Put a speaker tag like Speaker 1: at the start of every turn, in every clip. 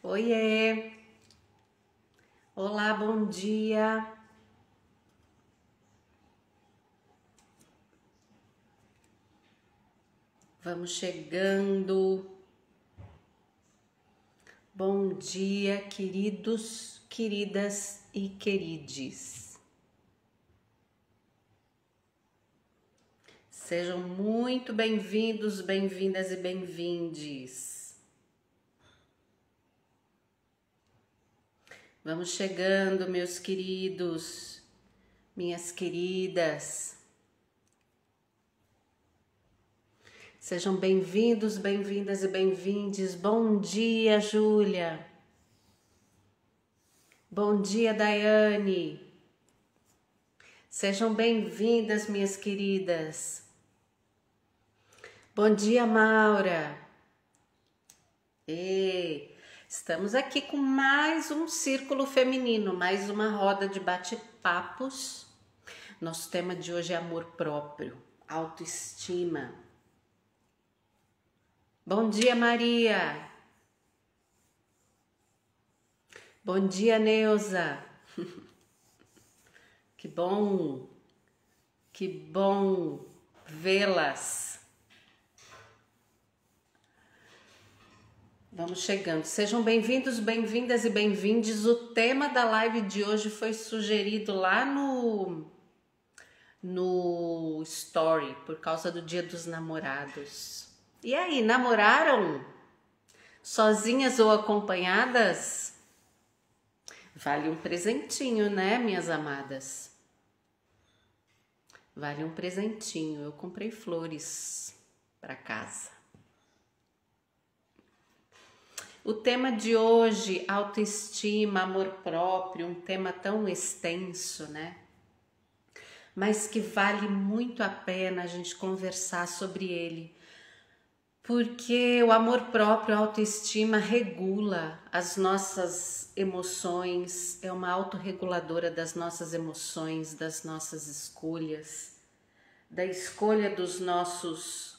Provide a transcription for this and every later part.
Speaker 1: Oiê! Olá, bom dia! Vamos chegando. Bom dia, queridos, queridas e querides. Sejam muito bem-vindos, bem-vindas e bem-vindes. Vamos chegando, meus queridos, minhas queridas. Sejam bem-vindos, bem-vindas e bem-vindes. Bom dia, Júlia. Bom dia, Daiane. Sejam bem-vindas, minhas queridas. Bom dia, Maura. Ei, Estamos aqui com mais um círculo feminino, mais uma roda de bate-papos. Nosso tema de hoje é amor próprio, autoestima. Bom dia, Maria. Bom dia, Neuza. que bom, que bom vê-las. Vamos chegando. Sejam bem-vindos, bem-vindas e bem-vindes. O tema da live de hoje foi sugerido lá no no story por causa do Dia dos Namorados. E aí, namoraram? Sozinhas ou acompanhadas? Vale um presentinho, né, minhas amadas? Vale um presentinho. Eu comprei flores para casa. O tema de hoje, autoestima, amor próprio, um tema tão extenso, né? Mas que vale muito a pena a gente conversar sobre ele. Porque o amor próprio, a autoestima regula as nossas emoções, é uma autorreguladora das nossas emoções, das nossas escolhas, da escolha dos nossos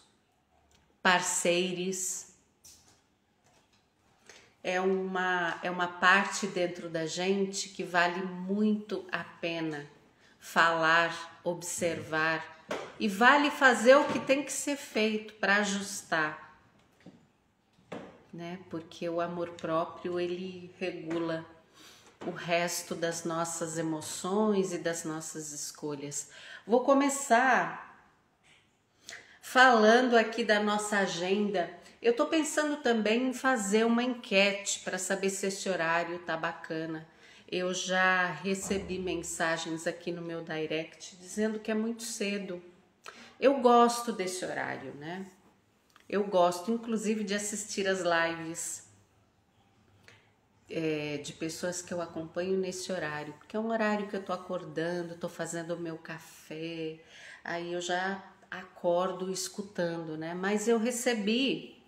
Speaker 1: parceiros é uma, é uma parte dentro da gente que vale muito a pena falar, observar e vale fazer o que tem que ser feito para ajustar, né? Porque o amor próprio ele regula o resto das nossas emoções e das nossas escolhas. Vou começar falando aqui da nossa agenda eu estou pensando também em fazer uma enquete para saber se esse horário tá bacana. Eu já recebi mensagens aqui no meu direct dizendo que é muito cedo. Eu gosto desse horário, né? Eu gosto, inclusive, de assistir as lives é, de pessoas que eu acompanho nesse horário, porque é um horário que eu tô acordando, tô fazendo o meu café, aí eu já acordo escutando, né? Mas eu recebi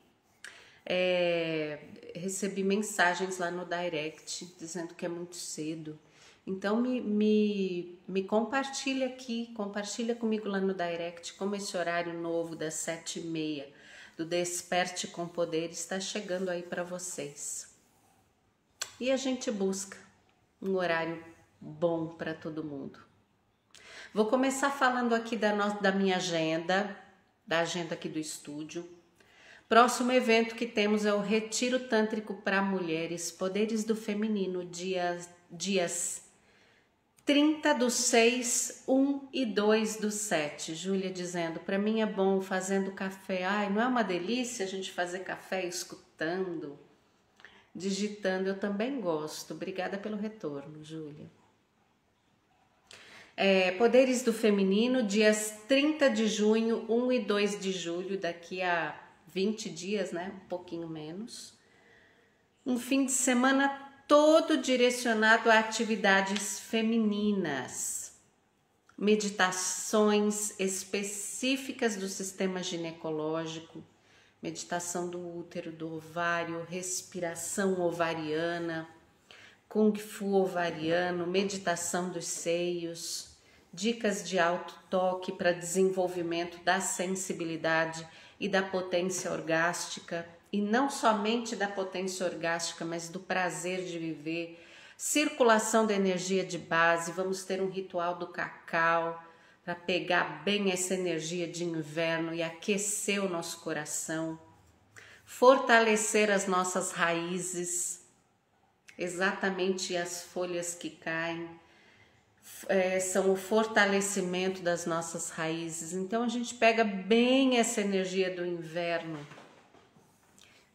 Speaker 1: é, recebi mensagens lá no direct dizendo que é muito cedo. Então me, me, me compartilha aqui, compartilha comigo lá no direct como esse horário novo das sete e meia do Desperte com Poder está chegando aí para vocês. E a gente busca um horário bom para todo mundo. Vou começar falando aqui da, no, da minha agenda, da agenda aqui do estúdio. Próximo evento que temos é o Retiro Tântrico para Mulheres, Poderes do Feminino, dias, dias 30 do 6, 1 e 2 do 7. Júlia dizendo: para mim é bom fazendo café. Ai, não é uma delícia a gente fazer café escutando, digitando? Eu também gosto. Obrigada pelo retorno, Júlia. É, Poderes do Feminino, dias 30 de junho, 1 e 2 de julho, daqui a 20 dias, né? Um pouquinho menos. Um fim de semana todo direcionado a atividades femininas, meditações específicas do sistema ginecológico, meditação do útero, do ovário, respiração ovariana, kung fu ovariano, meditação dos seios, dicas de alto toque para desenvolvimento da sensibilidade e da potência orgástica, e não somente da potência orgástica, mas do prazer de viver, circulação da energia de base. Vamos ter um ritual do cacau para pegar bem essa energia de inverno e aquecer o nosso coração, fortalecer as nossas raízes, exatamente as folhas que caem. É, são o fortalecimento das nossas raízes. Então a gente pega bem essa energia do inverno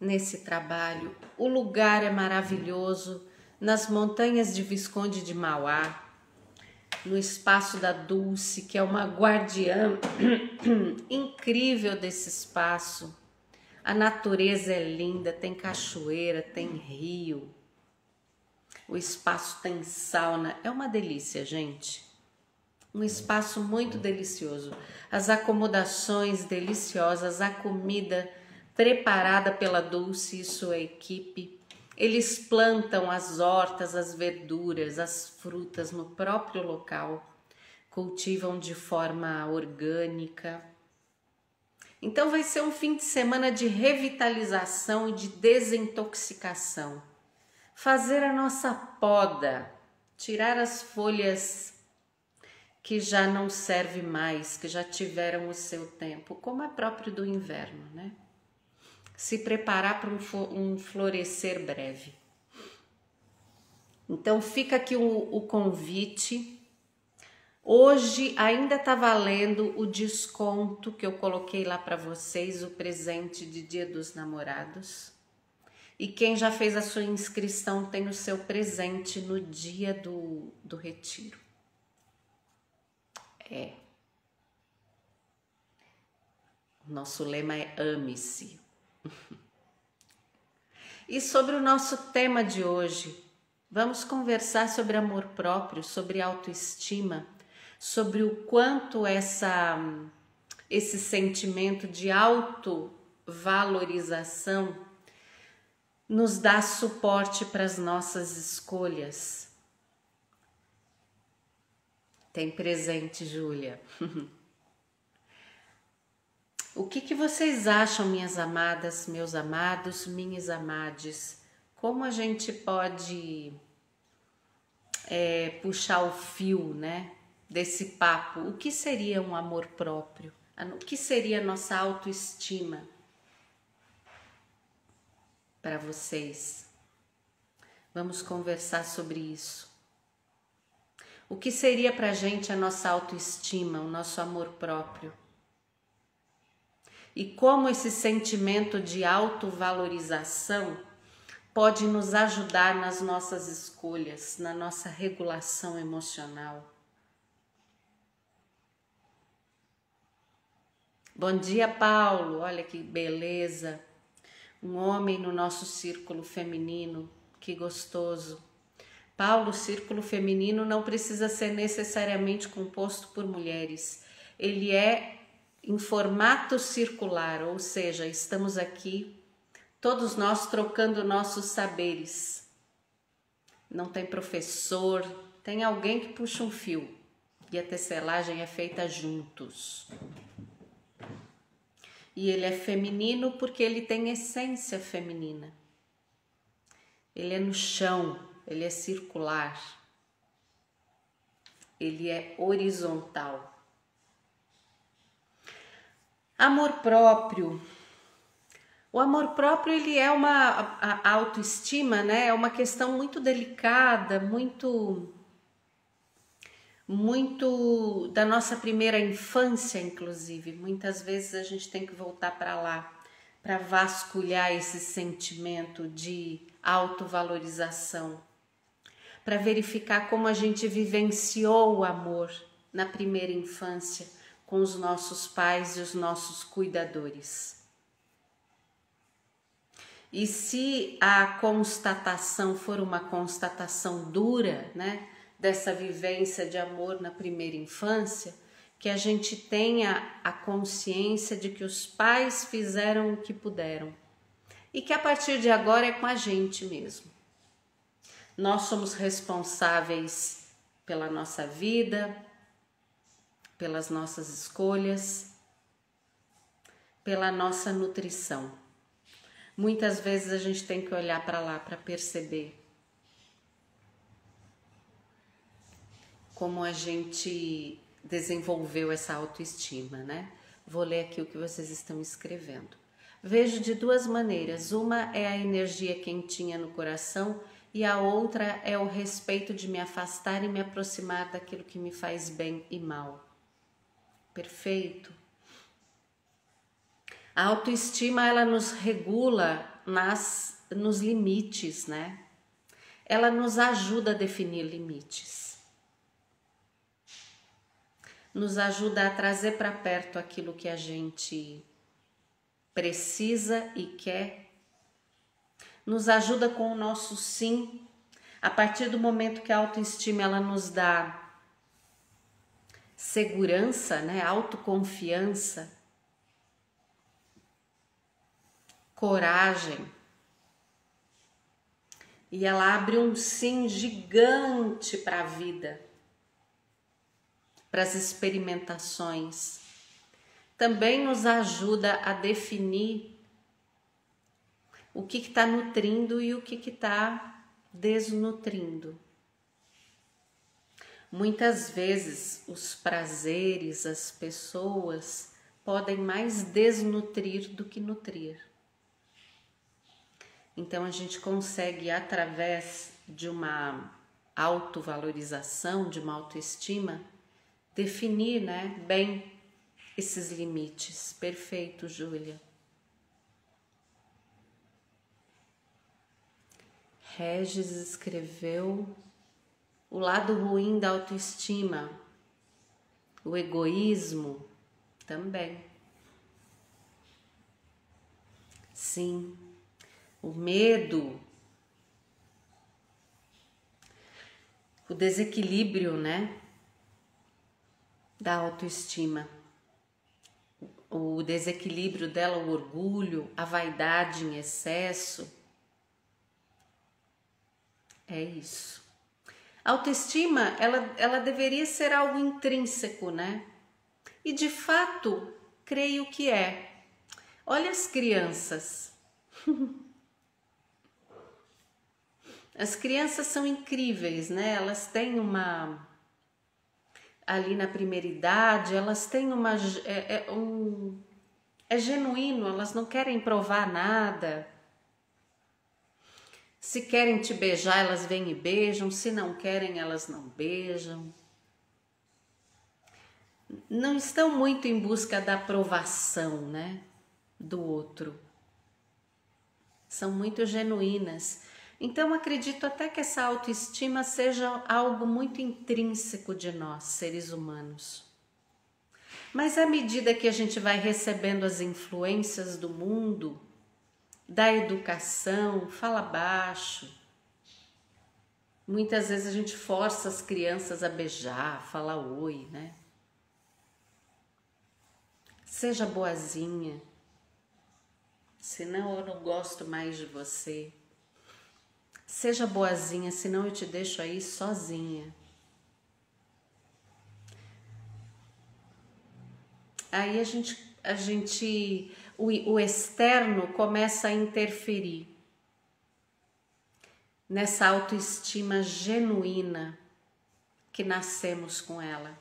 Speaker 1: nesse trabalho. O lugar é maravilhoso, nas montanhas de Visconde de Mauá, no espaço da Dulce, que é uma guardiã incrível desse espaço. A natureza é linda, tem cachoeira, tem rio. O espaço tem sauna, é uma delícia, gente. Um espaço muito delicioso. As acomodações deliciosas, a comida preparada pela Dulce e sua equipe. Eles plantam as hortas, as verduras, as frutas no próprio local, cultivam de forma orgânica. Então vai ser um fim de semana de revitalização e de desintoxicação. Fazer a nossa poda, tirar as folhas que já não servem mais, que já tiveram o seu tempo, como é próprio do inverno, né? se preparar para um, um florescer breve. Então fica aqui o, o convite. Hoje ainda está valendo o desconto que eu coloquei lá para vocês, o presente de Dia dos Namorados. E quem já fez a sua inscrição tem o seu presente no dia do, do retiro. É. Nosso lema é ame-se. E sobre o nosso tema de hoje, vamos conversar sobre amor próprio, sobre autoestima, sobre o quanto essa esse sentimento de autovalorização nos dá suporte para as nossas escolhas. Tem presente, Júlia. O que, que vocês acham, minhas amadas, meus amados, minhas amades? Como a gente pode é, puxar o fio, né, desse papo? O que seria um amor próprio? O que seria nossa autoestima para vocês? Vamos conversar sobre isso. O que seria para a gente a nossa autoestima, o nosso amor próprio? e como esse sentimento de autovalorização pode nos ajudar nas nossas escolhas, na nossa regulação emocional. Bom dia, Paulo. Olha que beleza. Um homem no nosso círculo feminino. Que gostoso. Paulo, o círculo feminino não precisa ser necessariamente composto por mulheres. Ele é em formato circular, ou seja, estamos aqui todos nós trocando nossos saberes. Não tem professor, tem alguém que puxa um fio e a tecelagem é feita juntos. E ele é feminino porque ele tem essência feminina. Ele é no chão, ele é circular, ele é horizontal. Amor próprio. O amor próprio ele é uma autoestima, né? É uma questão muito delicada, muito muito da nossa primeira infância, inclusive. Muitas vezes a gente tem que voltar para lá para vasculhar esse sentimento de autovalorização, para verificar como a gente vivenciou o amor na primeira infância com os nossos pais e os nossos cuidadores. E se a constatação for uma constatação dura, né, dessa vivência de amor na primeira infância, que a gente tenha a consciência de que os pais fizeram o que puderam e que a partir de agora é com a gente mesmo. Nós somos responsáveis pela nossa vida, pelas nossas escolhas, pela nossa nutrição. Muitas vezes a gente tem que olhar para lá para perceber como a gente desenvolveu essa autoestima, né? Vou ler aqui o que vocês estão escrevendo. Vejo de duas maneiras. Uma é a energia quentinha no coração e a outra é o respeito de me afastar e me aproximar daquilo que me faz bem e mal. Perfeito. A autoestima ela nos regula nas nos limites, né? Ela nos ajuda a definir limites. Nos ajuda a trazer para perto aquilo que a gente precisa e quer. Nos ajuda com o nosso sim. A partir do momento que a autoestima ela nos dá segurança, né, autoconfiança, coragem. E ela abre um sim gigante para a vida, para as experimentações. Também nos ajuda a definir o que está nutrindo e o que está desnutrindo. Muitas vezes os prazeres, as pessoas podem mais desnutrir do que nutrir. Então a gente consegue através de uma autovalorização, de uma autoestima, definir, né, bem esses limites. Perfeito, Júlia. Regis escreveu o lado ruim da autoestima, o egoísmo também. Sim, o medo, o desequilíbrio, né? Da autoestima. O desequilíbrio dela, o orgulho, a vaidade em excesso. É isso. Autoestima, ela, ela deveria ser algo intrínseco, né? E de fato, creio que é. Olha as crianças. As crianças são incríveis, né? Elas têm uma. Ali na primeira idade, elas têm uma. É, é, um, é genuíno, elas não querem provar nada se querem te beijar, elas vêm e beijam, se não querem, elas não beijam. Não estão muito em busca da aprovação, né, do outro. São muito genuínas. Então acredito até que essa autoestima seja algo muito intrínseco de nós, seres humanos. Mas à medida que a gente vai recebendo as influências do mundo, da educação, fala baixo. Muitas vezes a gente força as crianças a beijar, falar oi, né? Seja boazinha. Senão eu não gosto mais de você. Seja boazinha, senão eu te deixo aí sozinha. Aí a gente, a gente o, o externo começa a interferir nessa autoestima genuína que nascemos com ela.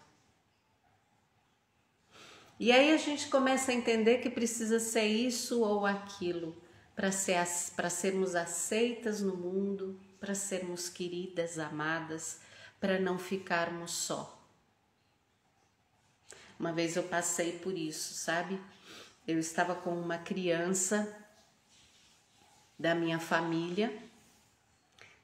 Speaker 1: E aí a gente começa a entender que precisa ser isso ou aquilo para ser, sermos aceitas no mundo, para sermos queridas, amadas, para não ficarmos só. Uma vez eu passei por isso, sabe? eu estava com uma criança da minha família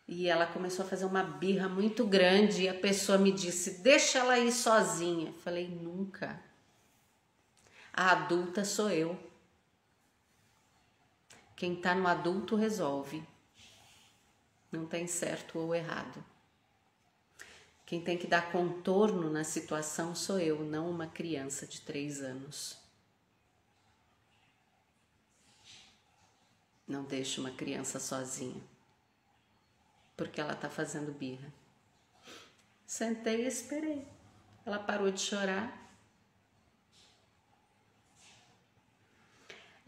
Speaker 1: e ela começou a fazer uma birra muito grande e a pessoa me disse: "Deixa ela ir sozinha". Eu falei: "Nunca. A adulta sou eu. Quem está no adulto resolve. Não tem certo ou errado. Quem tem que dar contorno na situação sou eu, não uma criança de três anos. Não deixe uma criança sozinha, porque ela está fazendo birra. Sentei e esperei. Ela parou de chorar.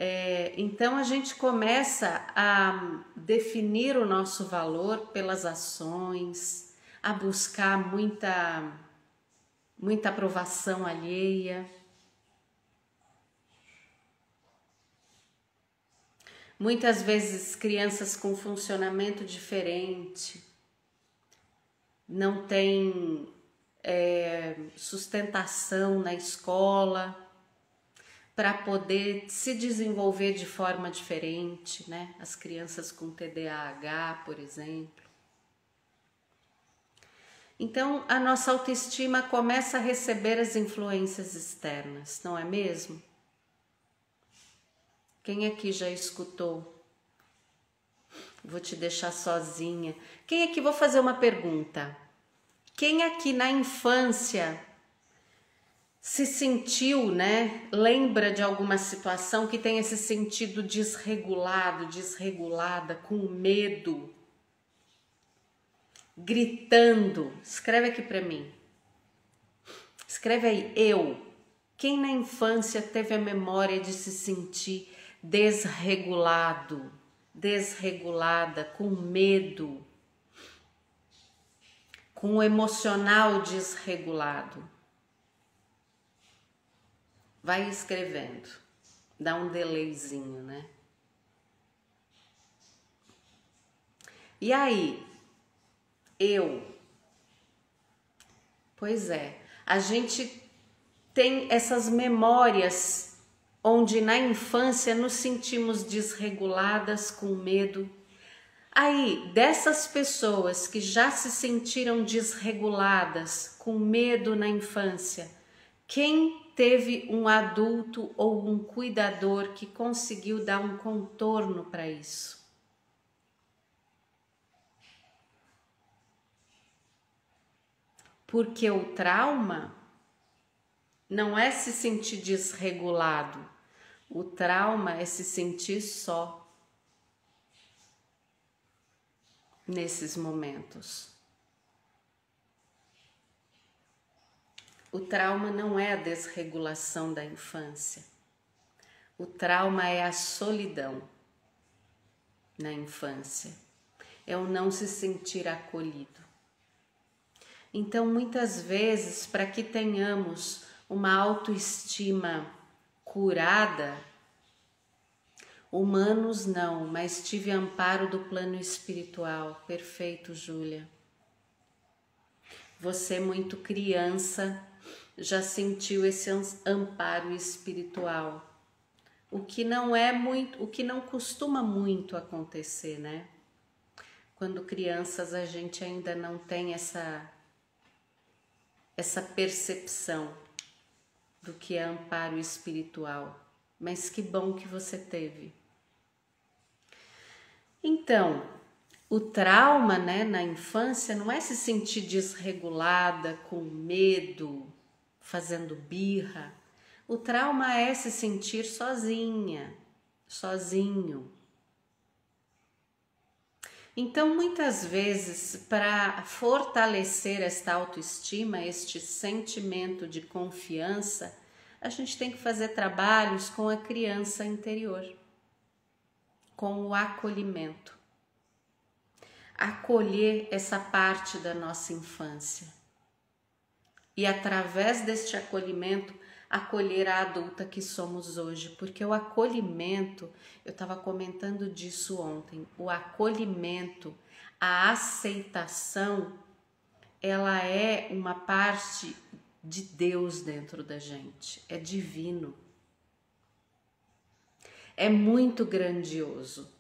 Speaker 1: É, então a gente começa a definir o nosso valor pelas ações, a buscar muita, muita aprovação alheia. Muitas vezes crianças com funcionamento diferente não têm é, sustentação na escola para poder se desenvolver de forma diferente, né? As crianças com TDAH, por exemplo. Então, a nossa autoestima começa a receber as influências externas, não é mesmo? Quem aqui já escutou? Vou te deixar sozinha. Quem aqui vou fazer uma pergunta? Quem aqui na infância se sentiu, né? Lembra de alguma situação que tenha se sentido desregulado, desregulada, com medo, gritando? Escreve aqui para mim. Escreve aí, eu. Quem na infância teve a memória de se sentir desregulado, desregulada, com medo, com o emocional desregulado? Vai escrevendo. Dá um delayzinho, né? E aí, eu. Pois é, a gente tem essas memórias onde na infância nos sentimos desreguladas, com medo. Aí, dessas pessoas que já se sentiram desreguladas, com medo na infância, quem teve um adulto ou um cuidador que conseguiu dar um contorno para isso. Porque o trauma não é se sentir desregulado, o trauma é se sentir só nesses momentos. O trauma não é a desregulação da infância. O trauma é a solidão na infância. É o não se sentir acolhido. Então, muitas vezes, para que tenhamos uma autoestima curada, humanos não, mas tive amparo do plano espiritual. Perfeito, Júlia. Você, muito criança, já sentiu esse amparo espiritual. O que não é muito, o que não costuma muito acontecer, né? Quando crianças a gente ainda não tem essa essa percepção do que é amparo espiritual. Mas que bom que você teve. Então, o trauma, né, na infância não é se sentir desregulada, com medo, fazendo birra. O trauma é se sentir sozinha, sozinho. Então, muitas vezes, para fortalecer esta autoestima, este sentimento de confiança, a gente tem que fazer trabalhos com a criança interior, com o acolhimento. Acolher essa parte da nossa infância e através deste acolhimento acolher a adulta que somos hoje, porque o acolhimento, eu estava comentando disso ontem, o acolhimento, a aceitação, ela é uma parte de Deus dentro da gente, é divino. É muito grandioso.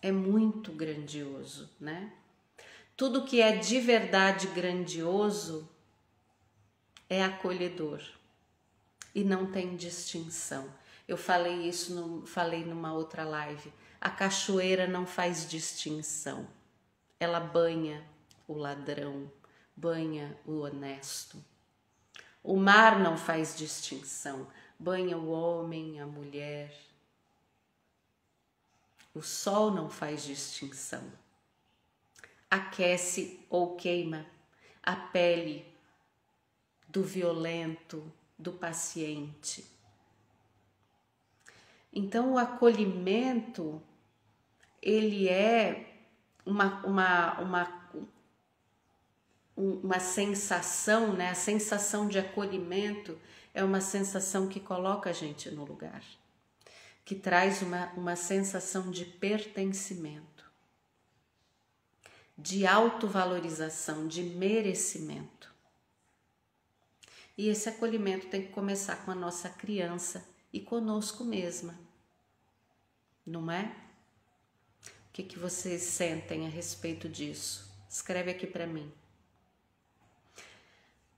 Speaker 1: É muito grandioso, né? Tudo que é de verdade grandioso é acolhedor e não tem distinção. Eu falei isso, no, falei numa outra live. A cachoeira não faz distinção. Ela banha o ladrão, banha o honesto. O mar não faz distinção, banha o homem, a mulher. O sol não faz distinção aquece ou queima a pele do violento, do paciente. Então o acolhimento ele é uma, uma, uma, uma sensação, né? A sensação de acolhimento é uma sensação que coloca a gente no lugar, que traz uma, uma sensação de pertencimento, de autovalorização, de merecimento. E esse acolhimento tem que começar com a nossa criança e conosco mesma, não é? O que, que vocês sentem a respeito disso? Escreve aqui para mim.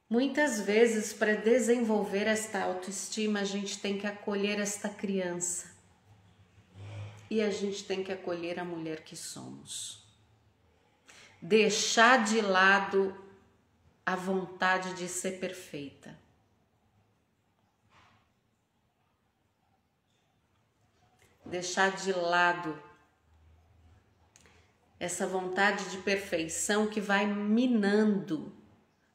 Speaker 1: Muitas vezes, para desenvolver esta autoestima, a gente tem que acolher esta criança e a gente tem que acolher a mulher que somos. Deixar de lado a vontade de ser perfeita. Deixar de lado essa vontade de perfeição que vai minando,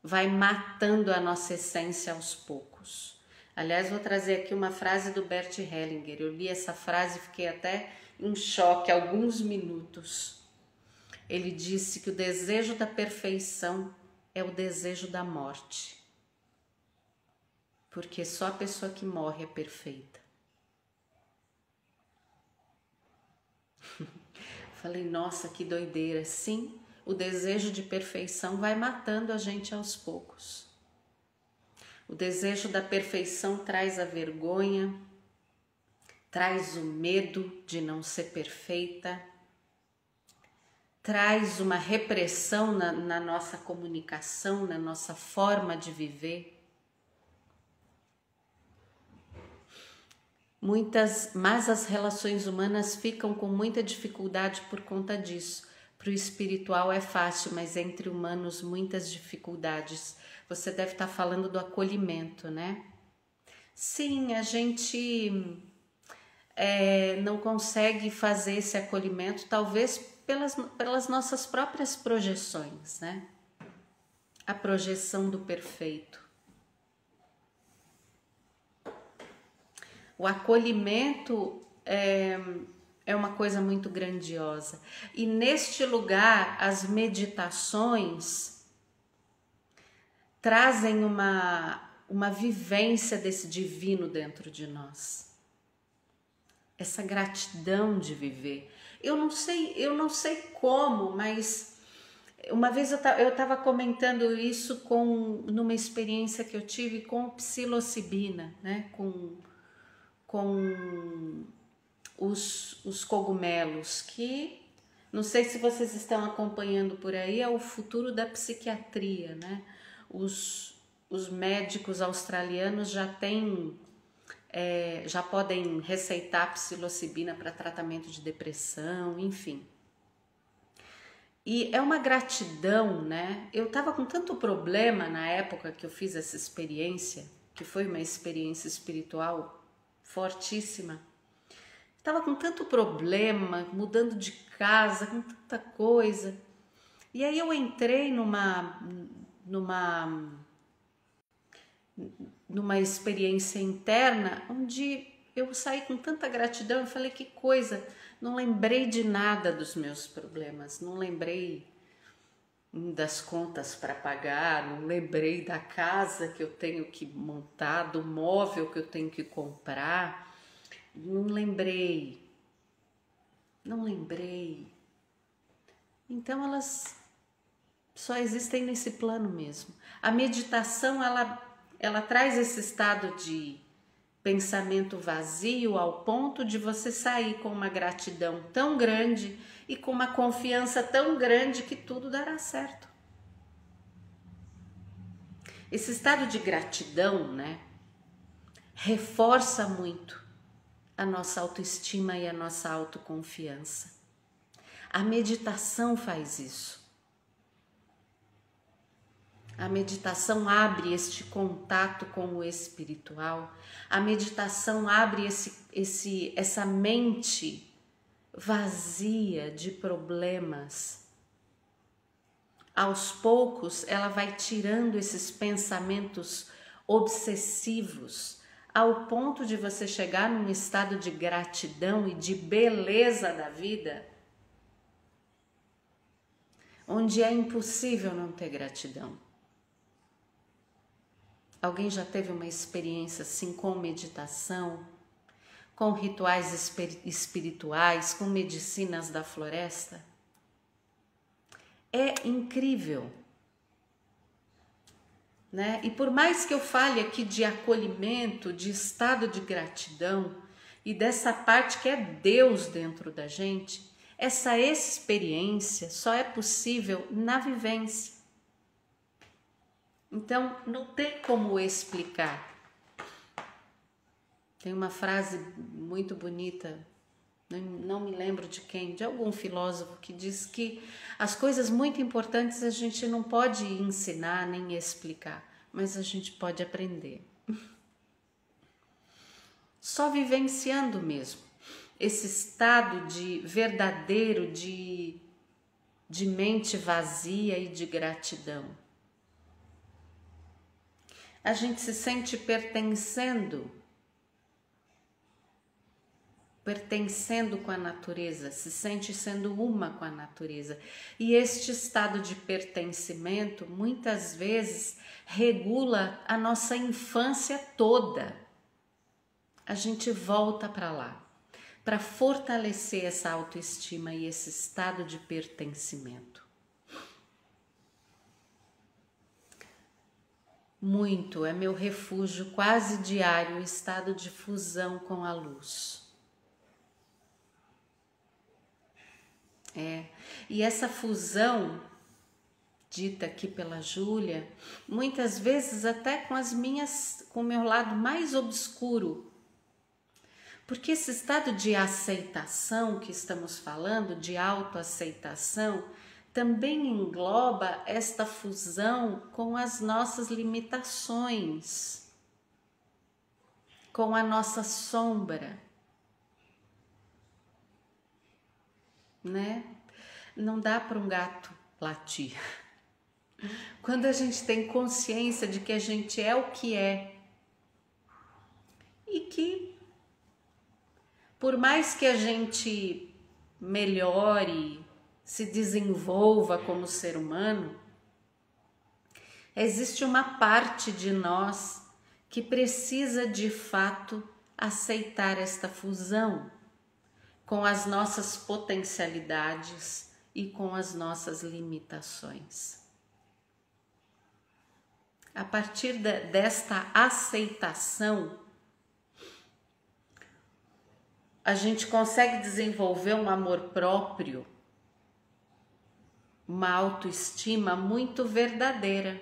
Speaker 1: vai matando a nossa essência aos poucos. Aliás, vou trazer aqui uma frase do Bert Hellinger. Eu li essa frase e fiquei até em choque alguns minutos. Ele disse que o desejo da perfeição é o desejo da morte. Porque só a pessoa que morre é perfeita. Falei, nossa, que doideira. Sim, o desejo de perfeição vai matando a gente aos poucos. O desejo da perfeição traz a vergonha, traz o medo de não ser perfeita, traz uma repressão na, na nossa comunicação, na nossa forma de viver. Muitas, mas as relações humanas ficam com muita dificuldade por conta disso. Para o espiritual é fácil, mas entre humanos muitas dificuldades. Você deve estar falando do acolhimento, né? Sim, a gente é, não consegue fazer esse acolhimento, talvez pelas, pelas nossas próprias projeções, né? A projeção do perfeito. O acolhimento é, é uma coisa muito grandiosa. E neste lugar, as meditações trazem uma, uma vivência desse divino dentro de nós. Essa gratidão de viver. Eu não sei, eu não sei como, mas uma vez eu estava comentando isso com numa experiência que eu tive com psilocibina, né? Com, com os, os cogumelos, que não sei se vocês estão acompanhando por aí, é o futuro da psiquiatria, né? Os, os médicos australianos já têm é, já podem receitar psilocibina para tratamento de depressão, enfim. E é uma gratidão, né? Eu estava com tanto problema na época que eu fiz essa experiência, que foi uma experiência espiritual fortíssima. Estava com tanto problema, mudando de casa, com tanta coisa. E aí eu entrei numa numa numa experiência interna onde eu saí com tanta gratidão, eu falei que coisa, não lembrei de nada dos meus problemas, não lembrei das contas para pagar, não lembrei da casa que eu tenho que montar, do móvel que eu tenho que comprar, não lembrei, não lembrei. Então elas só existem nesse plano mesmo. A meditação ela ela traz esse estado de pensamento vazio ao ponto de você sair com uma gratidão tão grande e com uma confiança tão grande que tudo dará certo. Esse estado de gratidão, né, reforça muito a nossa autoestima e a nossa autoconfiança. A meditação faz isso. A meditação abre este contato com o espiritual. A meditação abre esse, esse, essa mente vazia de problemas. Aos poucos, ela vai tirando esses pensamentos obsessivos, ao ponto de você chegar num estado de gratidão e de beleza da vida, onde é impossível não ter gratidão. Alguém já teve uma experiência assim com meditação, com rituais espirituais, com medicinas da floresta? É incrível. Né? E por mais que eu fale aqui de acolhimento, de estado de gratidão e dessa parte que é Deus dentro da gente, essa experiência só é possível na vivência. Então, não tem como explicar. Tem uma frase muito bonita, não me lembro de quem, de algum filósofo que diz que as coisas muito importantes a gente não pode ensinar nem explicar, mas a gente pode aprender. Só vivenciando mesmo esse estado de verdadeiro de, de mente vazia e de gratidão a gente se sente pertencendo, pertencendo com a natureza, se sente sendo uma com a natureza. E este estado de pertencimento muitas vezes regula a nossa infância toda. A gente volta para lá para fortalecer essa autoestima e esse estado de pertencimento. Muito, é meu refúgio quase diário, estado de fusão com a luz. É, e essa fusão dita aqui pela Júlia, muitas vezes até com as minhas, com o meu lado mais obscuro. Porque esse estado de aceitação que estamos falando, de autoaceitação, também engloba esta fusão com as nossas limitações, com a nossa sombra, né? Não dá para um gato latir. Quando a gente tem consciência de que a gente é o que é e que por mais que a gente melhore, se desenvolva como ser humano, existe uma parte de nós que precisa de fato aceitar esta fusão com as nossas potencialidades e com as nossas limitações. A partir de, desta aceitação, a gente consegue desenvolver um amor próprio uma autoestima muito verdadeira.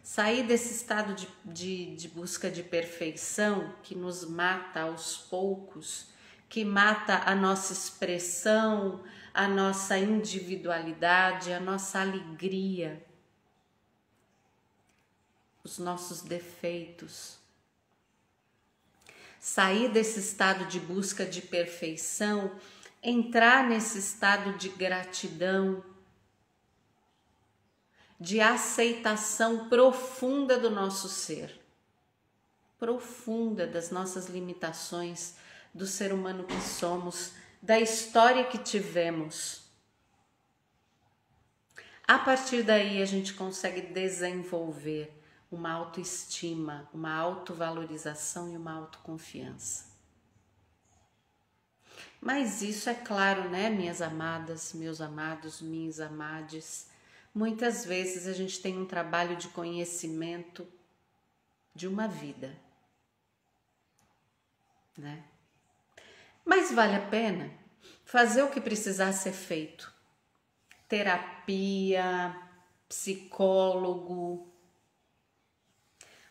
Speaker 1: Sair desse estado de, de, de, busca de perfeição que nos mata aos poucos, que mata a nossa expressão, a nossa individualidade, a nossa alegria, os nossos defeitos. Sair desse estado de busca de perfeição entrar nesse estado de gratidão, de aceitação profunda do nosso ser, profunda das nossas limitações, do ser humano que somos, da história que tivemos. A partir daí a gente consegue desenvolver uma autoestima, uma autovalorização e uma autoconfiança. Mas isso é claro, né, minhas amadas, meus amados, minhas amades. Muitas vezes a gente tem um trabalho de conhecimento de uma vida, né? Mas vale a pena fazer o que precisar ser feito. Terapia, psicólogo,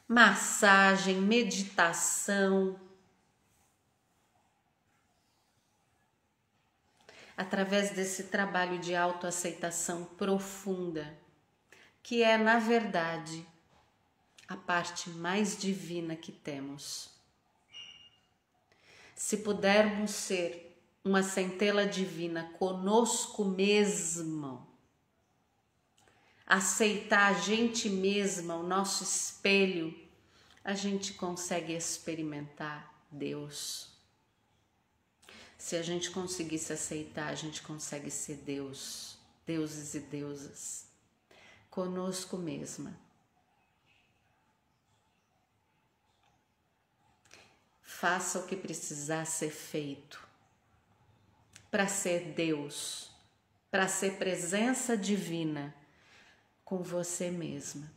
Speaker 1: massagem, meditação, através desse trabalho de autoaceitação profunda, que é, na verdade, a parte mais divina que temos. Se pudermos ser uma centela divina conosco mesmo, aceitar a gente mesma, o nosso espelho, a gente consegue experimentar Deus. Se a gente conseguir se aceitar, a gente consegue ser Deus, deuses e deusas, conosco mesma. Faça o que precisar ser feito para ser Deus, para ser presença divina com você mesma.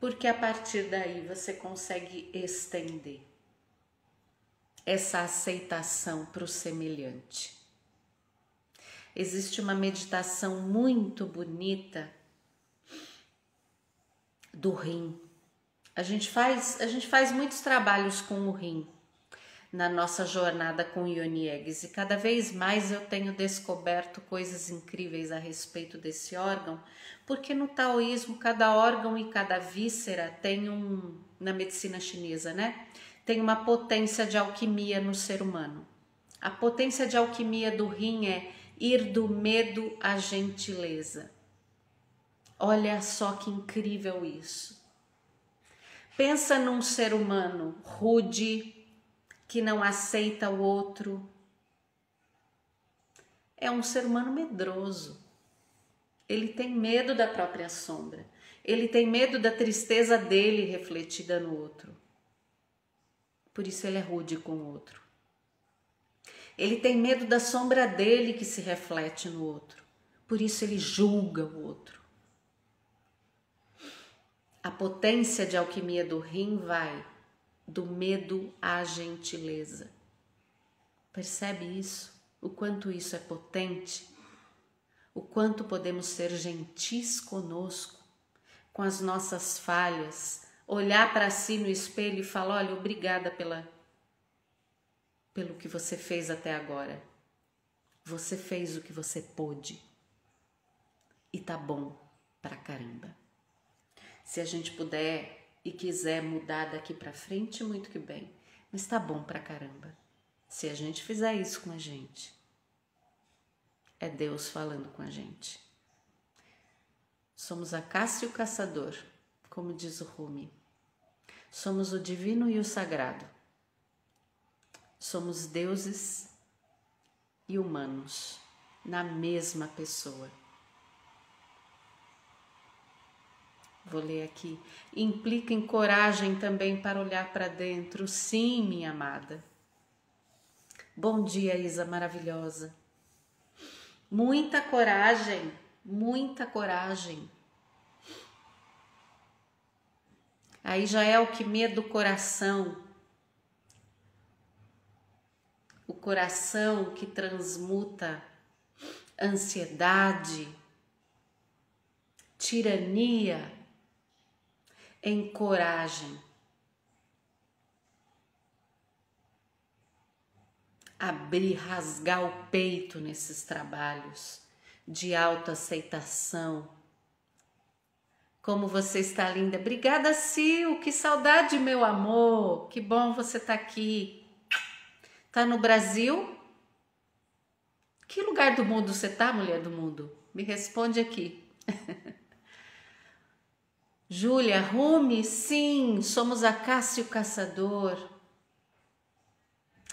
Speaker 1: Porque a partir daí você consegue estender essa aceitação para o semelhante. Existe uma meditação muito bonita do rim. A gente faz, a gente faz muitos trabalhos com o rim na nossa jornada com Ioni Eggs e cada vez mais eu tenho descoberto coisas incríveis a respeito desse órgão, porque no taoísmo cada órgão e cada víscera tem um na medicina chinesa, né? Tem uma potência de alquimia no ser humano. A potência de alquimia do rim é ir do medo à gentileza. Olha só que incrível isso. Pensa num ser humano rude, que não aceita o outro. É um ser humano medroso. Ele tem medo da própria sombra. Ele tem medo da tristeza dele refletida no outro. Por isso ele é rude com o outro. Ele tem medo da sombra dele que se reflete no outro. Por isso ele julga o outro. A potência de alquimia do rim vai do medo à gentileza. Percebe isso? O quanto isso é potente? O quanto podemos ser gentis conosco, com as nossas falhas, olhar para si no espelho e falar: olha, obrigada pela, pelo que você fez até agora. Você fez o que você pôde e tá bom pra caramba. Se a gente puder e quiser mudar daqui para frente, muito que bem. Mas tá bom pra caramba. Se a gente fizer isso com a gente, é Deus falando com a gente. Somos a caça e o caçador, como diz o Rumi. Somos o divino e o sagrado. Somos deuses e humanos na mesma pessoa. Vou ler aqui. Implica em coragem também para olhar para dentro. Sim, minha amada. Bom dia, Isa maravilhosa. Muita coragem, muita coragem. Aí já é que medo do coração. O coração que transmuta ansiedade, tirania, em coragem. Abrir, rasgar o peito nesses trabalhos de autoaceitação. Como você está linda. Obrigada, Sil. Que saudade, meu amor. Que bom você tá aqui. Tá no Brasil? Que lugar do mundo você tá, mulher do mundo? Me responde aqui. Júlia, Rumi, sim, somos a caça e o caçador.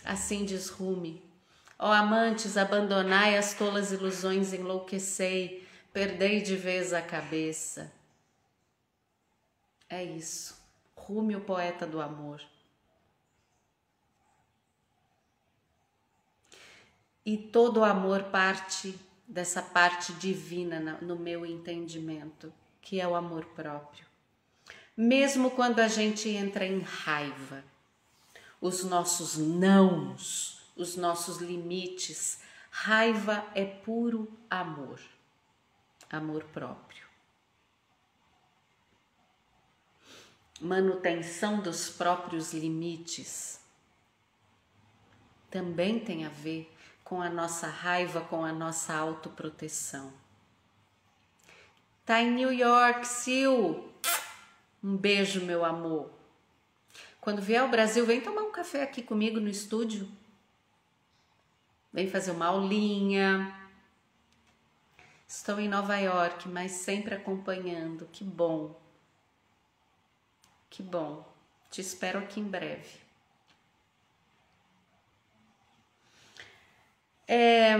Speaker 1: Assim diz Rumi. Ó amantes, abandonai as tolas ilusões, enlouquecei, perdei de vez a cabeça. É isso. Rumi, o poeta do amor. E todo o amor parte dessa parte divina no meu entendimento, que é o amor próprio mesmo quando a gente entra em raiva. Os nossos nãos, os nossos limites. Raiva é puro amor, amor próprio. Manutenção dos próprios limites também tem a ver com a nossa raiva, com a nossa autoproteção. Tá em New York, Sil. Um beijo, meu amor. Quando vier ao Brasil, vem tomar um café aqui comigo no estúdio. Vem fazer uma aulinha. Estou em Nova York, mas sempre acompanhando. Que bom. Que bom. Te espero aqui em breve. É,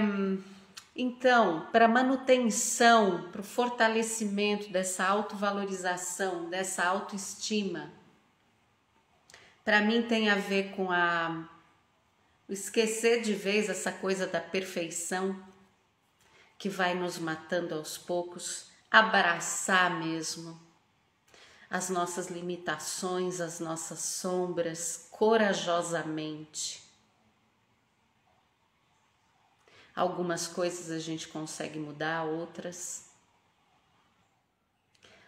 Speaker 1: então, para manutenção, para o fortalecimento dessa autovalorização, dessa autoestima, para mim tem a ver com a esquecer de vez essa coisa da perfeição que vai nos matando aos poucos, abraçar mesmo as nossas limitações, as nossas sombras, corajosamente. Algumas coisas a gente consegue mudar, outras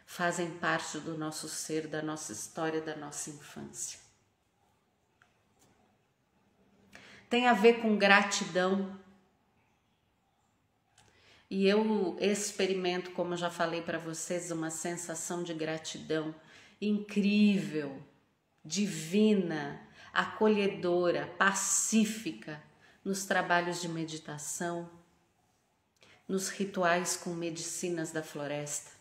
Speaker 1: fazem parte do nosso ser, da nossa história, da nossa infância. Tem a ver com gratidão e eu experimento, como eu já falei para vocês, uma sensação de gratidão incrível, divina, acolhedora, pacífica nos trabalhos de meditação, nos rituais com medicinas da floresta.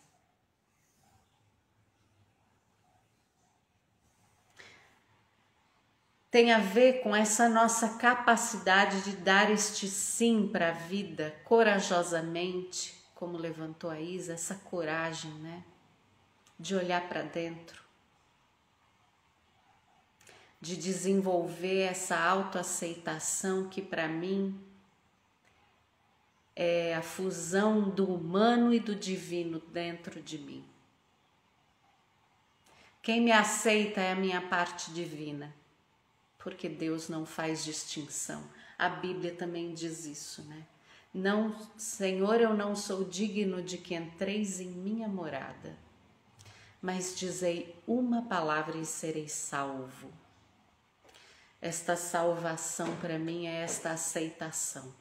Speaker 1: Tem a ver com essa nossa capacidade de dar este sim para a vida corajosamente, como levantou a Isa, essa coragem, né? De olhar para dentro, de desenvolver essa autoaceitação que para mim é a fusão do humano e do divino dentro de mim. Quem me aceita é a minha parte divina porque Deus não faz distinção. A Bíblia também diz isso, né? Não, Senhor, eu não sou digno de que entreis em minha morada, mas dizei uma palavra e serei salvo. Esta salvação para mim é esta aceitação.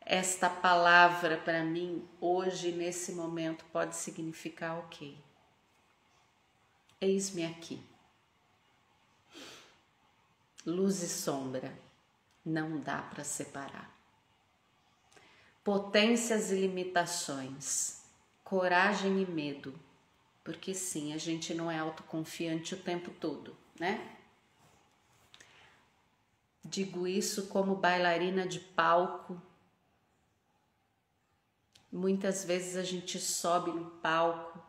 Speaker 1: Esta palavra para mim, hoje, nesse momento, pode significar ok Eis-me aqui. Luz e sombra não dá para separar. Potências e limitações, coragem e medo, porque sim, a gente não é autoconfiante o tempo todo, né? Digo isso como bailarina de palco. Muitas vezes a gente sobe no palco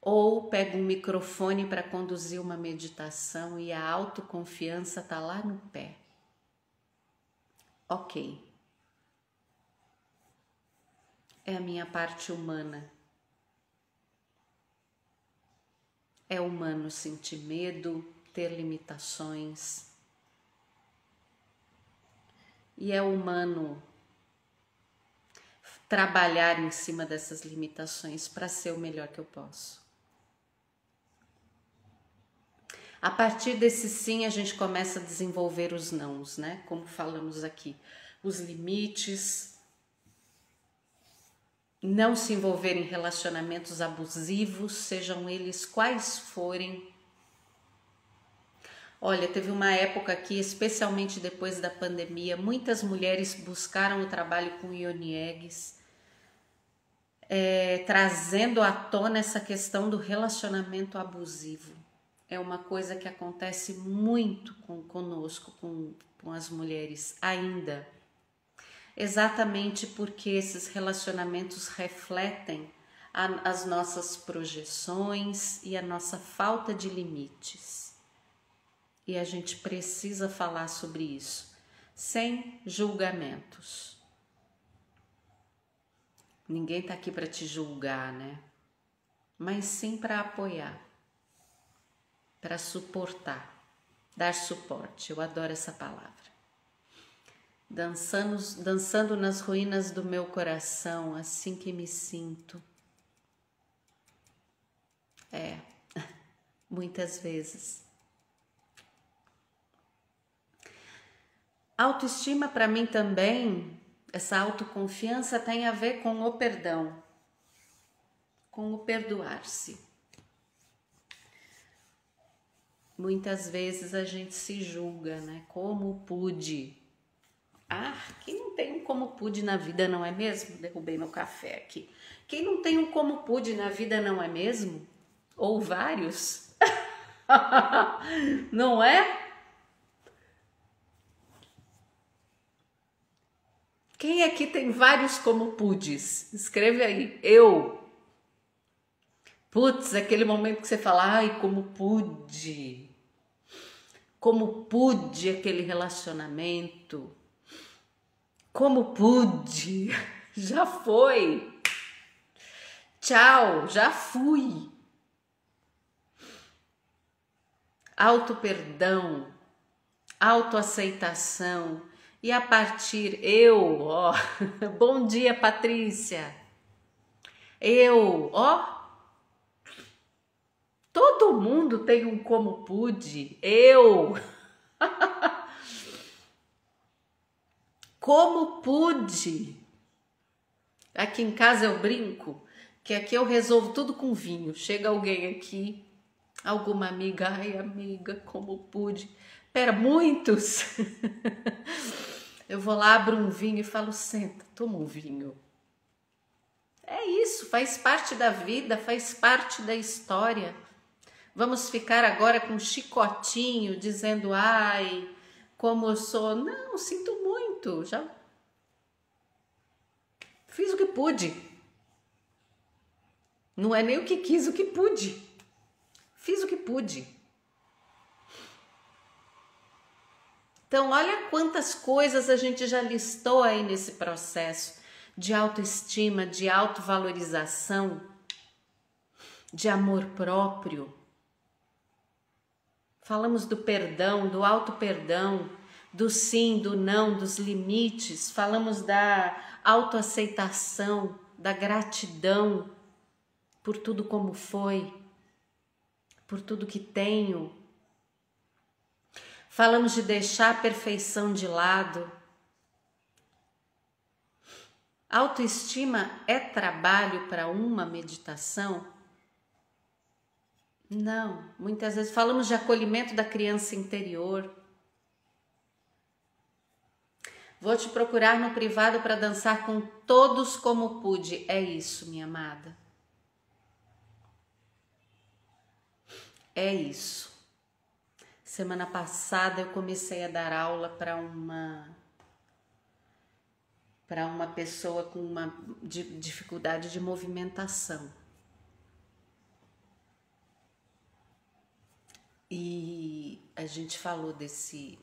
Speaker 1: ou pega um microfone para conduzir uma meditação e a autoconfiança está lá no pé. Ok. É a minha parte humana. É humano sentir medo, ter limitações. E é humano trabalhar em cima dessas limitações para ser o melhor que eu posso. A partir desse sim, a gente começa a desenvolver os nãos, né? Como falamos aqui, os limites, não se envolver em relacionamentos abusivos, sejam eles quais forem. Olha, teve uma época aqui, especialmente depois da pandemia, muitas mulheres buscaram o trabalho com Ioni Eggs, é, trazendo à tona essa questão do relacionamento abusivo é uma coisa que acontece muito com, conosco, com, com as mulheres ainda. Exatamente porque esses relacionamentos refletem a, as nossas projeções e a nossa falta de limites. E a gente precisa falar sobre isso, sem julgamentos. Ninguém está aqui para te julgar, né? Mas sim para apoiar para suportar, dar suporte. Eu adoro essa palavra. Dançando, dançando nas ruínas do meu coração, assim que me sinto. É, muitas vezes. Autoestima para mim também, essa autoconfiança tem a ver com o perdão, com o perdoar-se. Muitas vezes a gente se julga, né? Como pude? Ah, que não tem como pude na vida, não é mesmo? Derrubei meu café aqui. Quem não tem um como pude na vida, não é mesmo? Ou vários? não é? Quem aqui tem vários como pudes? Escreve aí. Eu. Putz, aquele momento que você fala, ai, como pude. Como pude aquele relacionamento. Como pude. Já foi. Tchau, já fui. Auto perdão, autoaceitação e a partir eu, ó, bom dia Patrícia. Eu, ó, todo mundo tem um como pude. Eu. como pude. Aqui em casa eu brinco que aqui eu resolvo tudo com vinho. Chega alguém aqui, alguma amiga, ai amiga, como pude. Pera, muitos. Eu vou lá, abro um vinho e falo: senta, toma um vinho. É isso, faz parte da vida, faz parte da história. Vamos ficar agora com um chicotinho dizendo: ai, como eu sou. Não, sinto muito, já fiz o que pude. Não é nem o que quis, o que pude. Fiz o que pude. Então, olha quantas coisas a gente já listou aí nesse processo de autoestima, de autovalorização, de amor próprio. Falamos do perdão, do auto-perdão, do sim, do não, dos limites, falamos da autoaceitação, da gratidão por tudo como foi, por tudo que tenho, Falamos de deixar a perfeição de lado. Autoestima é trabalho para uma meditação? Não, muitas vezes falamos de acolhimento da criança interior. Vou te procurar no privado para dançar com todos como pude. É isso, minha amada. É isso. Semana passada eu comecei a dar aula para uma para uma pessoa com uma dificuldade de movimentação. E a gente falou desse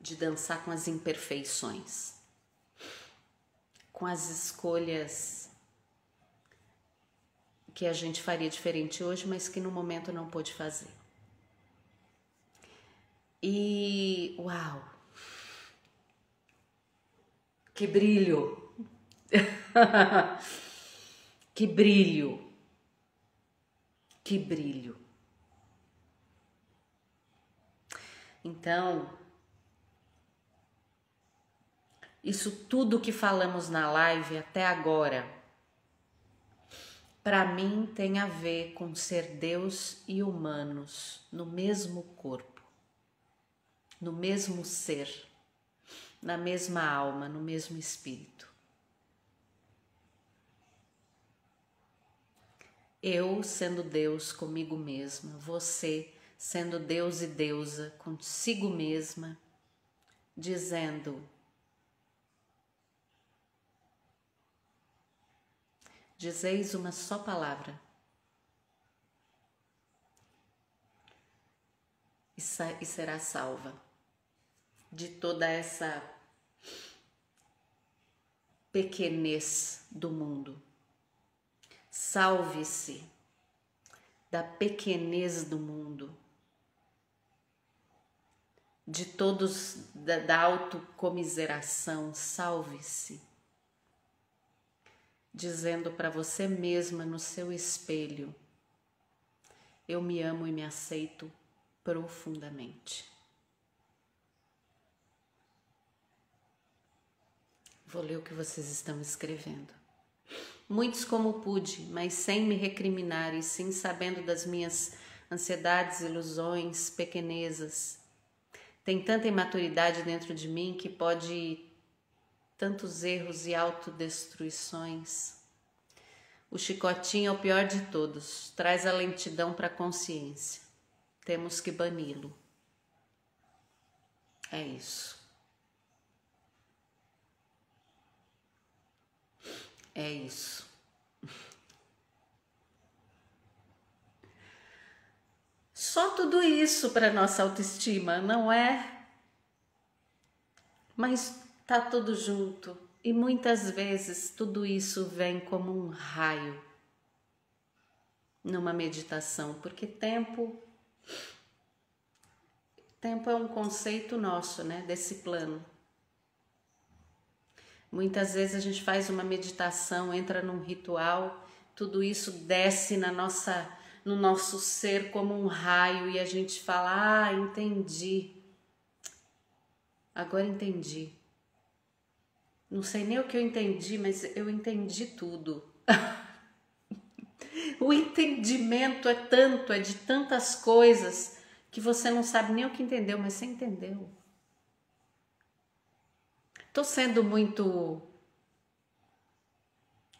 Speaker 1: de dançar com as imperfeições, com as escolhas que a gente faria diferente hoje, mas que no momento não pôde fazer. E uau! Que brilho! que brilho! Que brilho! Então, isso tudo que falamos na live até agora para mim tem a ver com ser Deus e humanos no mesmo corpo, no mesmo ser, na mesma alma, no mesmo espírito. Eu sendo Deus comigo mesma, você sendo Deus e deusa consigo mesma, dizendo: dizeis uma só palavra. E será salva de toda essa pequenez do mundo. Salve-se da pequenez do mundo, de todos da, da autocomiseração, salve-se dizendo para você mesma no seu espelho: Eu me amo e me aceito profundamente. Vou ler o que vocês estão escrevendo. Muitos como pude, mas sem me recriminar e sim sabendo das minhas ansiedades, ilusões, pequenezas. Tem tanta imaturidade dentro de mim que pode tantos erros e autodestruições. O chicotinho é o pior de todos, traz a lentidão para a consciência. Temos que bani-lo. É isso. É isso. Só tudo isso para nossa autoestima, não é? Mas tá tudo junto e muitas vezes tudo isso vem como um raio numa meditação, porque tempo tempo é um conceito nosso, né, desse plano. Muitas vezes a gente faz uma meditação, entra num ritual, tudo isso desce na nossa no nosso ser como um raio e a gente fala: "Ah, entendi. Agora entendi. Não sei nem o que eu entendi, mas eu entendi tudo." o entendimento é tanto, é de tantas coisas que você não sabe nem o que entendeu, mas você entendeu. Tô sendo muito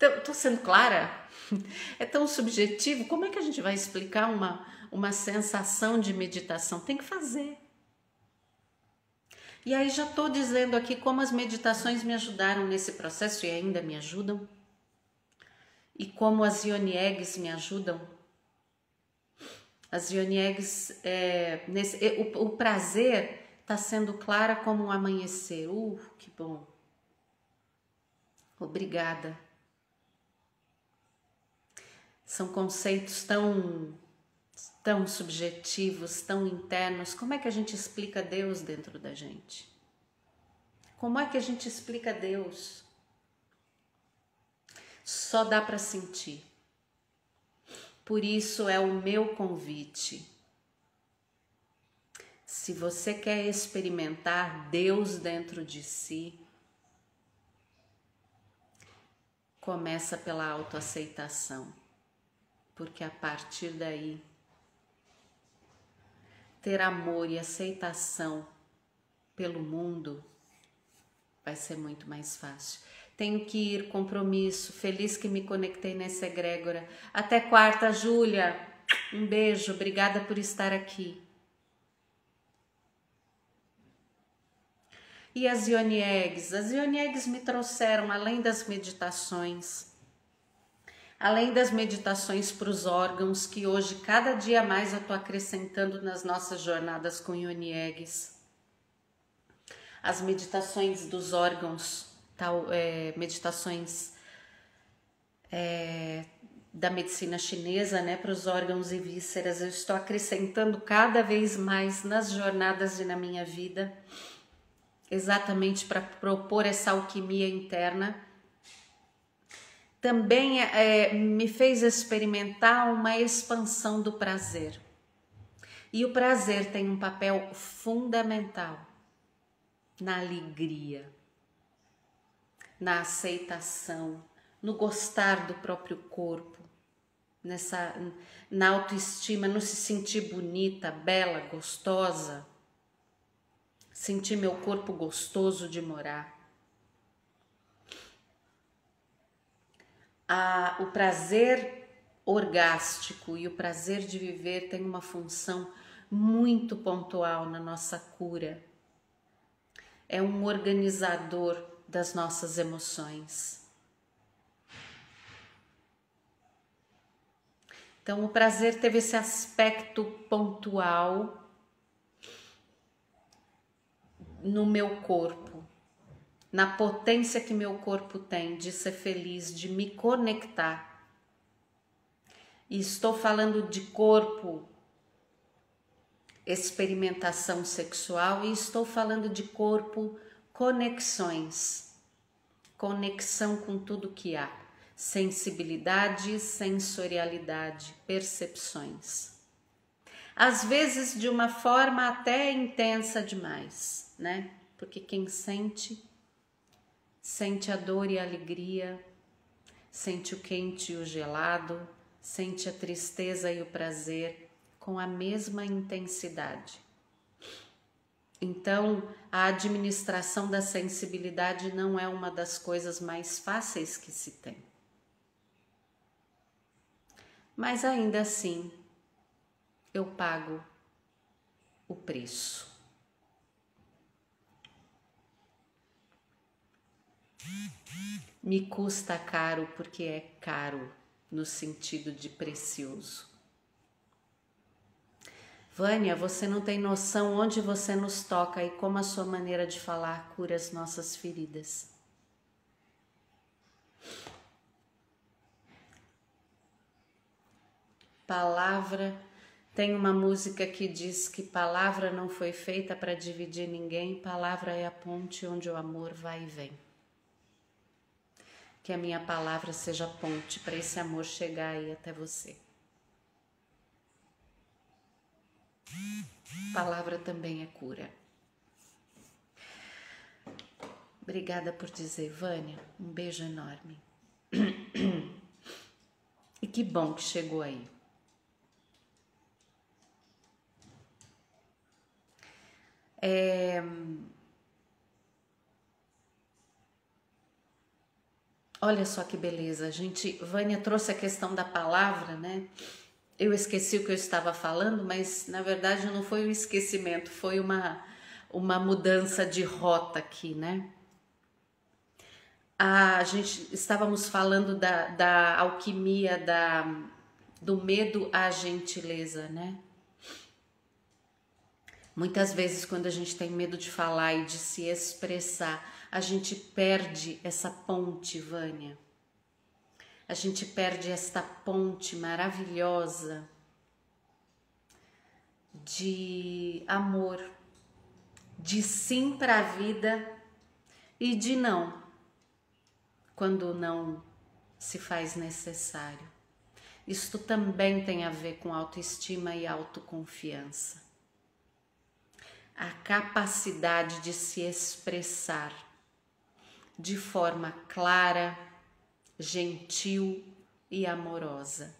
Speaker 1: Estou sendo clara? É tão subjetivo. Como é que a gente vai explicar uma, uma sensação de meditação? Tem que fazer. E aí já estou dizendo aqui como as meditações me ajudaram nesse processo e ainda me ajudam. E como as Yoni Eggs me ajudam. As Yoni Eggs, é, nesse, o, o prazer está sendo clara como um amanhecer. Uh, que bom. Obrigada. São conceitos tão tão subjetivos, tão internos. Como é que a gente explica Deus dentro da gente? Como é que a gente explica Deus? Só dá para sentir. Por isso é o meu convite. Se você quer experimentar Deus dentro de si, começa pela autoaceitação porque a partir daí ter amor e aceitação pelo mundo vai ser muito mais fácil. Tenho que ir, compromisso. Feliz que me conectei nessa egrégora. Até quarta, Júlia. Um beijo, obrigada por estar aqui. E as Yoni Eggs? As Yoni Eggs me trouxeram, além das meditações, além das meditações para os órgãos, que hoje cada dia mais eu estou acrescentando nas nossas jornadas com Yoni Eggs. As meditações dos órgãos, tal, é, meditações é, da medicina chinesa, né, para os órgãos e vísceras, eu estou acrescentando cada vez mais nas jornadas e na minha vida, exatamente para propor essa alquimia interna também é, me fez experimentar uma expansão do prazer. E o prazer tem um papel fundamental na alegria, na aceitação, no gostar do próprio corpo, nessa na autoestima, no se sentir bonita, bela, gostosa, sentir meu corpo gostoso de morar. o prazer orgástico e o prazer de viver tem uma função muito pontual na nossa cura. É um organizador das nossas emoções. Então, o prazer teve esse aspecto pontual no meu corpo na potência que meu corpo tem de ser feliz, de me conectar. E estou falando de corpo, experimentação sexual, e estou falando de corpo, conexões, conexão com tudo que há, sensibilidade, sensorialidade, percepções. Às vezes de uma forma até intensa demais, né? Porque quem sente Sente a dor e a alegria, sente o quente e o gelado, sente a tristeza e o prazer com a mesma intensidade. Então, a administração da sensibilidade não é uma das coisas mais fáceis que se tem. Mas ainda assim, eu pago o preço. Me custa caro porque é caro no sentido de precioso. Vânia, você não tem noção onde você nos toca e como a sua maneira de falar cura as nossas feridas. Palavra. Tem uma música que diz que palavra não foi feita para dividir ninguém, palavra é a ponte onde o amor vai e vem. Que a minha palavra seja ponte para esse amor chegar aí até você. Palavra também é cura. Obrigada por dizer, Vânia. Um beijo enorme. E que bom que chegou aí. É... Olha só que beleza, gente. Vânia trouxe a questão da palavra, né? eu esqueci o que eu estava falando, mas na verdade não foi um esquecimento, foi uma, uma mudança de rota aqui, né? A gente estávamos falando da, da alquimia da, do medo à gentileza, né? Muitas vezes, quando a gente tem medo de falar e de se expressar, a gente perde essa ponte, Vânia a gente perde esta ponte maravilhosa de amor, de sim para a vida e de não, quando não se faz necessário. Isto também tem a ver com autoestima e autoconfiança. A capacidade de se expressar de forma clara, gentil e amorosa.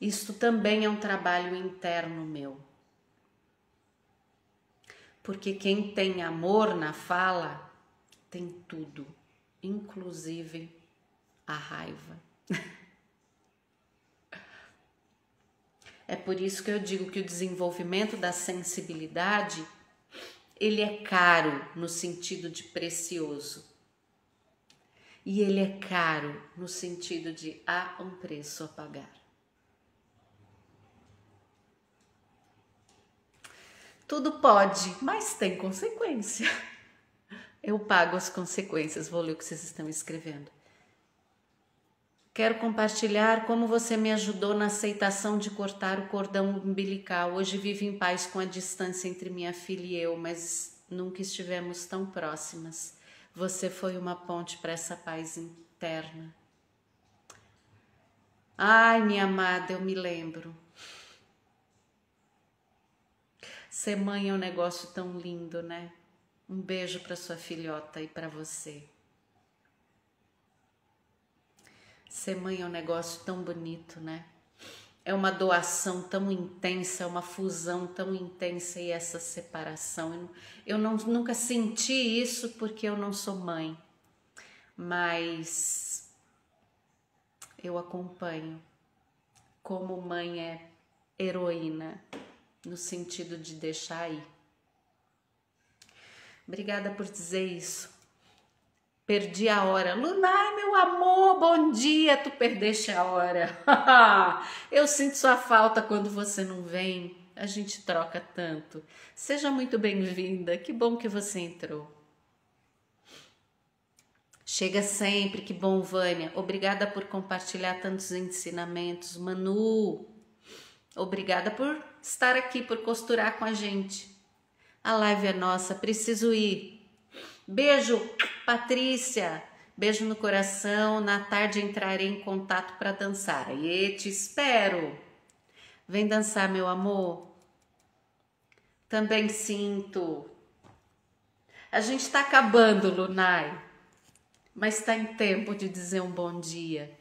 Speaker 1: Isto também é um trabalho interno meu. Porque quem tem amor na fala tem tudo, inclusive a raiva. É por isso que eu digo que o desenvolvimento da sensibilidade ele é caro no sentido de precioso e ele é caro no sentido de há um preço a pagar. Tudo pode, mas tem consequência. Eu pago as consequências, vou ler o que vocês estão escrevendo. Quero compartilhar como você me ajudou na aceitação de cortar o cordão umbilical. Hoje vivo em paz com a distância entre minha filha e eu, mas nunca estivemos tão próximas. Você foi uma ponte para essa paz interna. Ai, minha amada, eu me lembro. Ser mãe é um negócio tão lindo, né? Um beijo para sua filhota e para você. Ser mãe é um negócio tão bonito, né? é uma doação tão intensa, é uma fusão tão intensa e essa separação. Eu, não, nunca senti isso porque eu não sou mãe, mas eu acompanho como mãe é heroína no sentido de deixar ir. Obrigada por dizer isso. Perdi a hora. Lunai, meu amor, bom dia. Tu perdeste a hora. Eu sinto sua falta quando você não vem. A gente troca tanto. Seja muito bem-vinda. Que bom que você entrou. Chega sempre, que bom, Vânia. Obrigada por compartilhar tantos ensinamentos. Manu, obrigada por estar aqui, por costurar com a gente. A live é nossa, preciso ir. Beijo, Patrícia. Beijo no coração. Na tarde entrarei em contato para dançar. E te espero. Vem dançar, meu amor. Também sinto. A gente está acabando, Lunai, mas está em tempo de dizer um bom dia.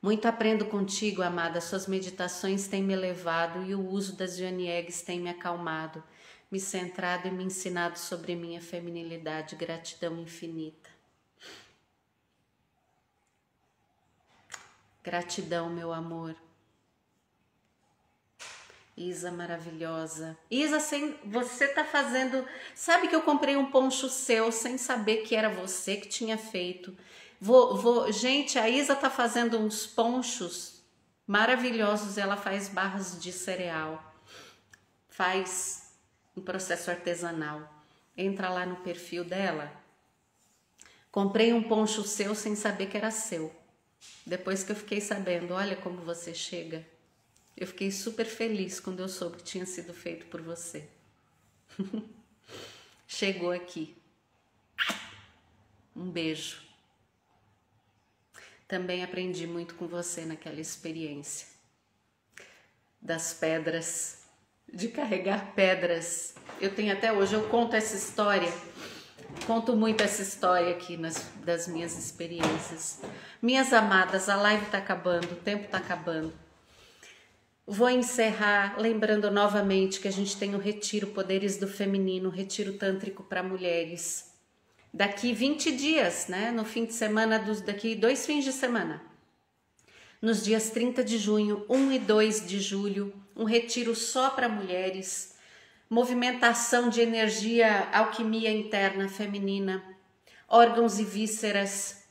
Speaker 1: Muito aprendo contigo, amada. Suas meditações têm me levado e o uso das Janiegues tem me acalmado, me centrado e me ensinado sobre minha feminilidade. Gratidão infinita. Gratidão, meu amor. Isa maravilhosa. Isa, sem, você tá fazendo. Sabe que eu comprei um poncho seu sem saber que era você que tinha feito. Vou, vou, gente, a Isa tá fazendo uns ponchos maravilhosos. Ela faz barras de cereal, faz um processo artesanal. Entra lá no perfil dela. Comprei um poncho seu sem saber que era seu. Depois que eu fiquei sabendo, olha como você chega. Eu fiquei super feliz quando eu soube que tinha sido feito por você. Chegou aqui. Um beijo. Também aprendi muito com você naquela experiência das pedras, de carregar pedras. Eu tenho até hoje, eu conto essa história, conto muito essa história aqui nas, das minhas experiências. Minhas amadas, a live tá acabando, o tempo tá acabando. Vou encerrar lembrando novamente que a gente tem o Retiro Poderes do Feminino, Retiro Tântrico para Mulheres daqui 20 dias, né? No fim de semana dos daqui dois fins de semana. Nos dias 30 de junho, 1 e 2 de julho, um retiro só para mulheres, movimentação de energia, alquimia interna feminina, órgãos e vísceras,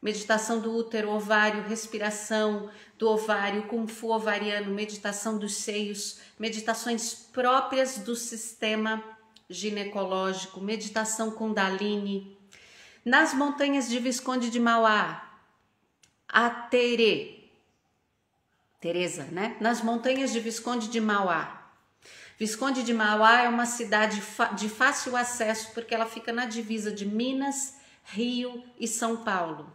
Speaker 1: meditação do útero, ovário, respiração do ovário, kung fu ovariano, meditação dos seios, meditações próprias do sistema ginecológico, meditação Kundalini. Nas montanhas de Visconde de Mauá, a Tere, Teresa, né? Nas montanhas de Visconde de Mauá. Visconde de Mauá é uma cidade de fácil acesso porque ela fica na divisa de Minas, Rio e São Paulo.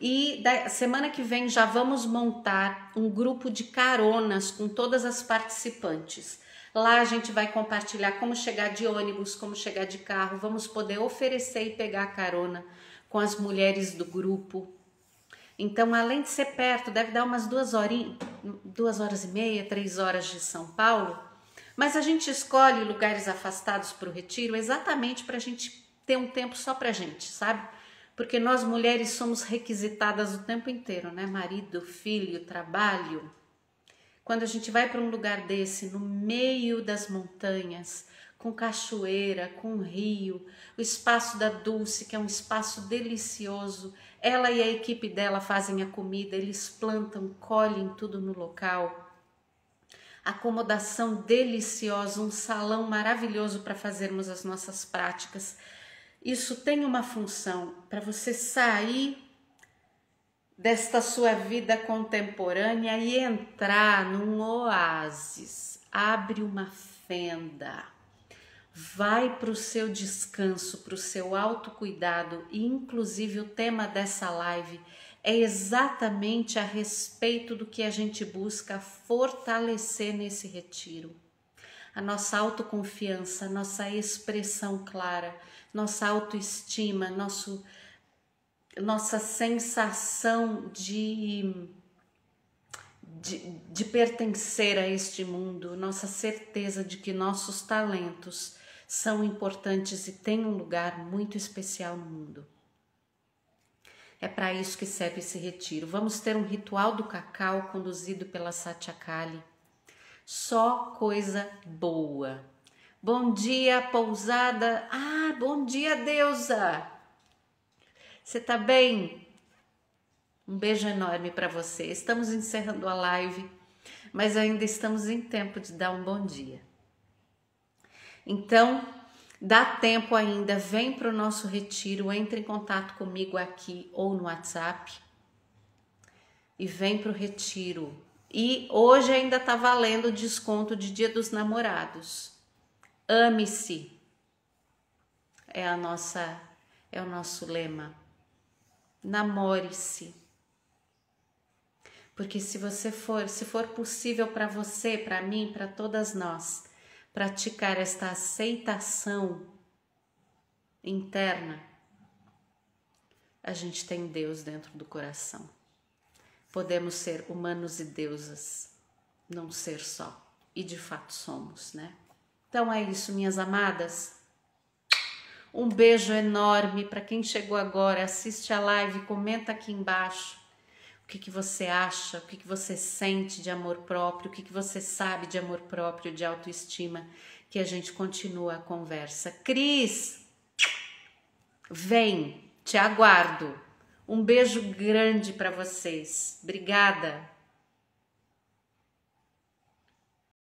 Speaker 1: E da semana que vem já vamos montar um grupo de caronas com todas as participantes. Lá a gente vai compartilhar como chegar de ônibus, como chegar de carro, vamos poder oferecer e pegar carona com as mulheres do grupo. Então, além de ser perto, deve dar umas duas horinhas, duas horas e meia, três horas de São Paulo. Mas a gente escolhe lugares afastados para o retiro exatamente para a gente ter um tempo só para a gente, sabe? Porque nós mulheres somos requisitadas o tempo inteiro, né? Marido, filho, trabalho, quando a gente vai para um lugar desse, no meio das montanhas, com cachoeira, com rio, o espaço da Dulce, que é um espaço delicioso. Ela e a equipe dela fazem a comida, eles plantam, colhem tudo no local. Acomodação deliciosa, um salão maravilhoso para fazermos as nossas práticas. Isso tem uma função para você sair desta sua vida contemporânea e entrar num oásis. Abre uma fenda. Vai para o seu descanso, para o seu autocuidado, e inclusive o tema dessa live é exatamente a respeito do que a gente busca fortalecer nesse retiro. A nossa autoconfiança, nossa expressão clara, nossa autoestima, nosso nossa sensação de, de, de, pertencer a este mundo, nossa certeza de que nossos talentos são importantes e têm um lugar muito especial no mundo. É para isso que serve esse retiro. Vamos ter um ritual do cacau conduzido pela Satyakali. Só coisa boa. Bom dia, pousada. Ah, bom dia, deusa. Você tá bem? Um beijo enorme para você. Estamos encerrando a live, mas ainda estamos em tempo de dar um bom dia. Então, dá tempo ainda, vem para o nosso retiro, entre em contato comigo aqui ou no WhatsApp e vem para o retiro. E hoje ainda está valendo o desconto de Dia dos Namorados. Ame-se. É a nossa é o nosso lema namore-se. Porque se você for, se for possível para você, para mim, para todas nós, praticar esta aceitação interna, a gente tem Deus dentro do coração. podemos ser humanos e deusas, não ser só. E de fato somos, né? Então é isso, minhas amadas. Um beijo enorme para quem chegou agora. Assiste a live, comenta aqui embaixo o que, que você acha, o que, que você sente de amor próprio, o que, que você sabe de amor próprio, de autoestima, que a gente continua a conversa. Cris, vem, te aguardo. Um beijo grande para vocês. Obrigada.